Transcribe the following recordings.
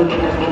Keke.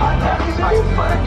I, I, I,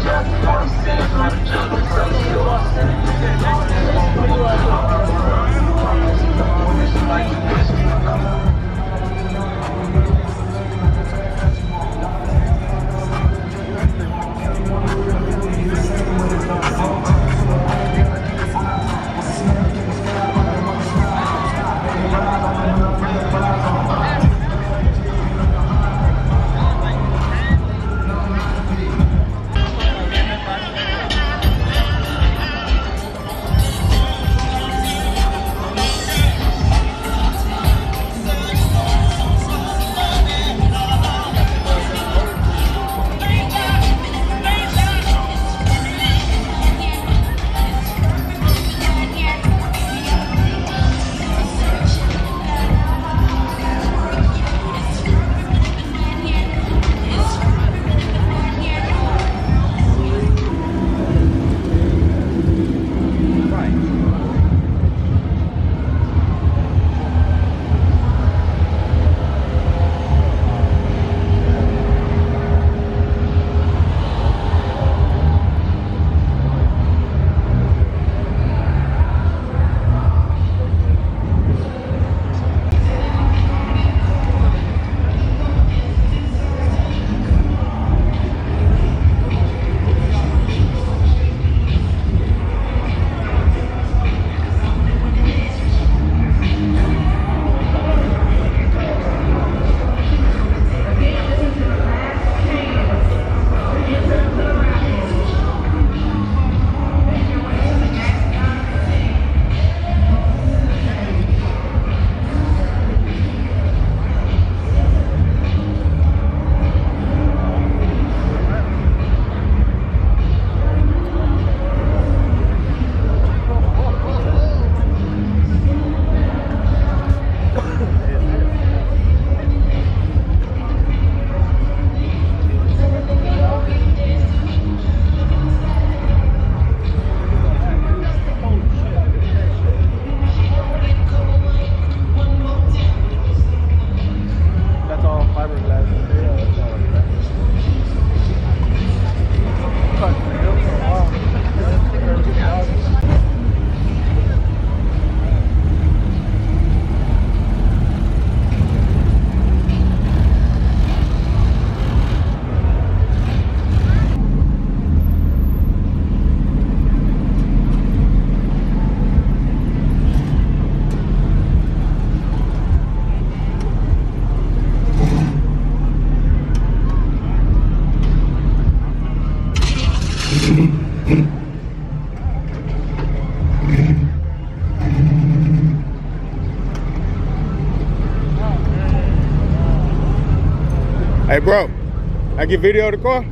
I get video of the car?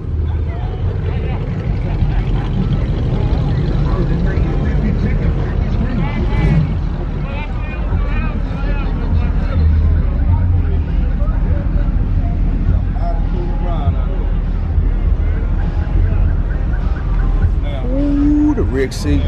Ooh, the rig seats.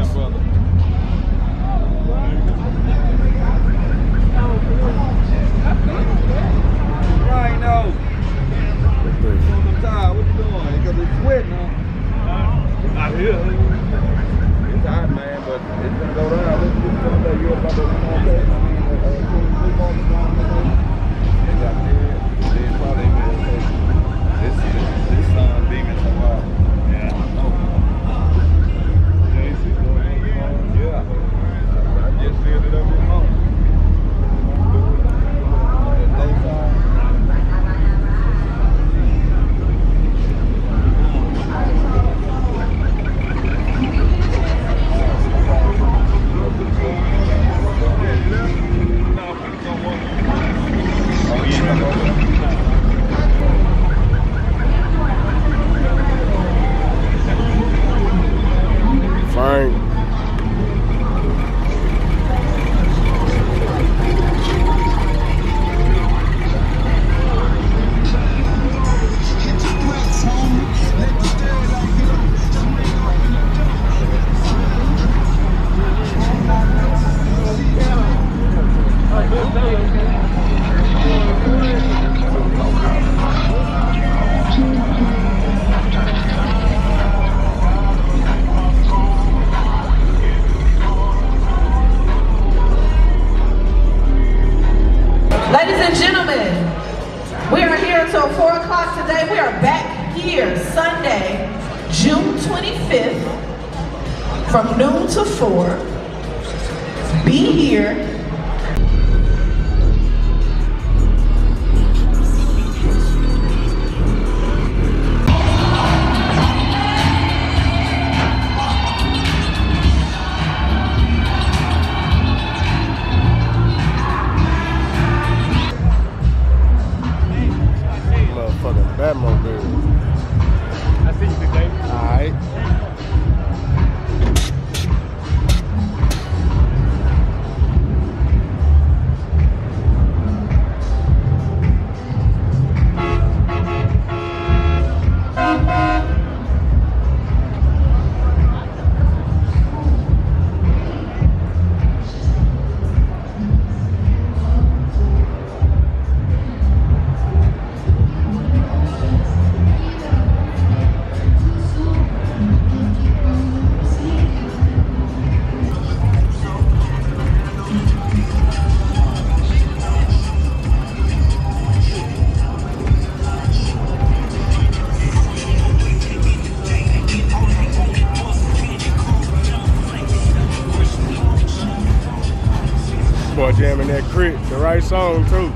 soul too.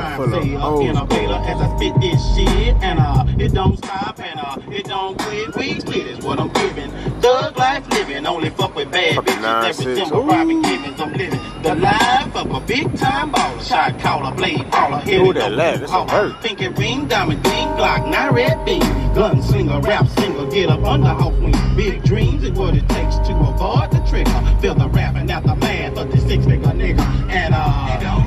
pot full of old as I spit this shit and uh it don't stop and uh it don't quit. We split is what I'm giving. Thug life living only fuck with bad bitches. Every I'm living the life of a big time baller. Shot caller blade baller here that laugh hurt. Thinking ring diamond ding Glock not red bean. Gun slinger rap singer get up on the house wing. Big dreams is what it takes to avoid the trigger. Feel the rapping at the man 36 figure nigga. And uh